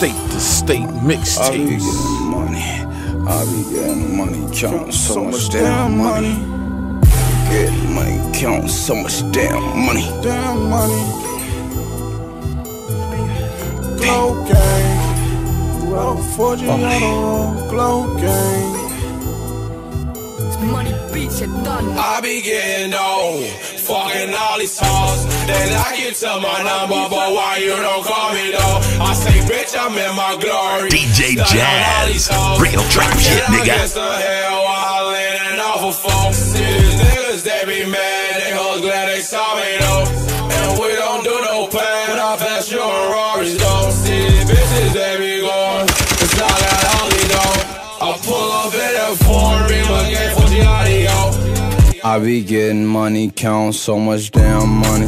State I be mixtapes. getting money. I be getting money, counting so much damn money. Getting money, counting so much damn money. Damn money. Glo Gang. Well, Forgiato, oh, Glo Gang. Money beats it done. I be getting on, fucking all these hoes. They like you to my number, but why you don't call me though? I say, bitch, I'm in my glory. DJ Done Jazz. Real trap shit, Can I nigga. get some hell while leaning off a phone? See these niggas, they be mad. They hoes glad they saw me though. I be getting money, count so much damn money.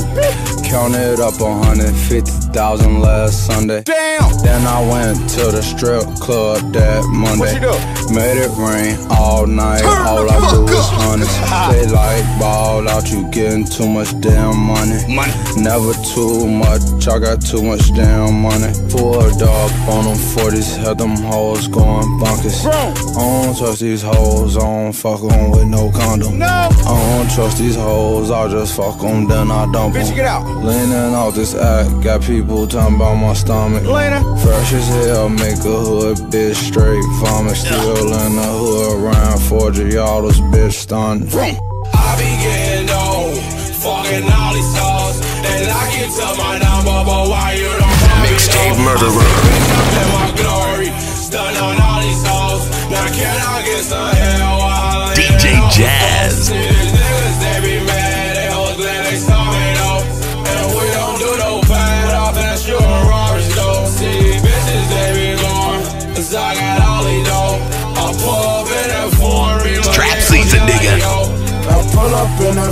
Counted up a hundred fifty thousand last Sunday. Damn. Then I went to the strip club that Monday. What you do? Made it rain all night. Turn all I do is honest. They like ball out, you getting too much damn money. Money. Never too much, I got too much damn money. Pulled up on them 40s, had them hoes going bonkers. Bro. I don't trust these hoes, I don't fuck 'em with no condom. No. I don't trust these hoes, I just fuck 'em, then I dump 'em. Bitch, get out. Leaning off this act, got people talking about my stomach. Later. Fresh as hell, make a hood bitch straight vomit. Still in the hood, around 40 all this bitch stunned. I be getting on, fucking all these hoes. They like you to my number, but why you don't call me Mixtape murderer. I say, bitch, I'm in my glory, stun on all these hoes. Now can I get some hell while I DJ leaning off Jazz.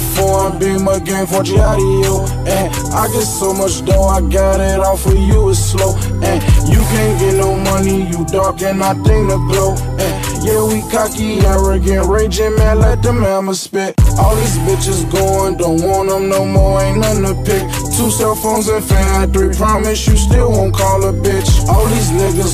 That foreign beam again Forgiato And eh, I get so much dough, I got it all for you, it's slow. And you can't get no money, you dark and I think the glow. And yeah, we cocky, arrogant, raging, man, let them hammer spit. All these bitches going, don't want them no more, ain't nothing to pick. Two cell phones and fan three, promise you still won't call a bitch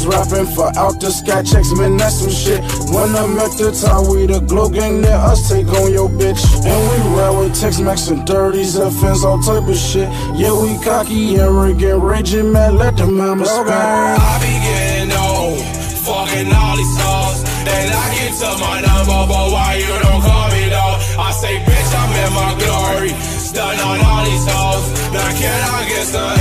rapping for out the sky checks, man, that's some shit. When I'm at the top, we the Glo Gang near us, take on your bitch. And we ride with Tex Mex and 30s, offense, all type of shit. Yeah, we cocky, arrogant, raging, man, let the mama scream. I be getting old, fucking all these stars. They I get to my number, but why you don't call me though? I say, bitch, I'm in my glory, stun on all these hoes. Now can I get some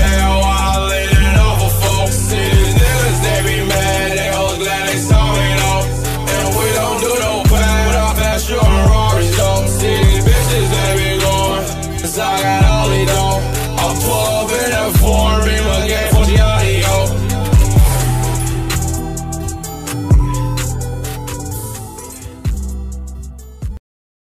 toi.